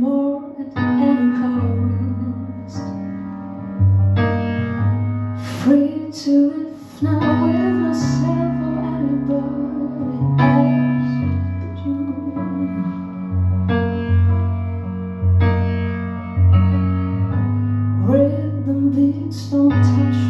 more at any. Free to live now with myself or anybody else but you. Rhythm beats don't touch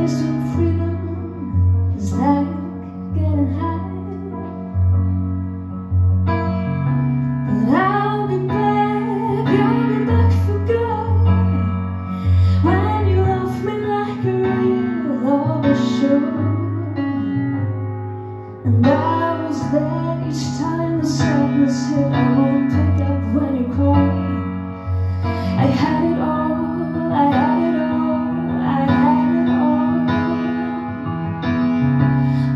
taste of freedom is like getting high. But I'll be back, I'll be back for good. When you love me like a real lover should. And I was there each time the sadness hit. I won't pick up when you call. I had it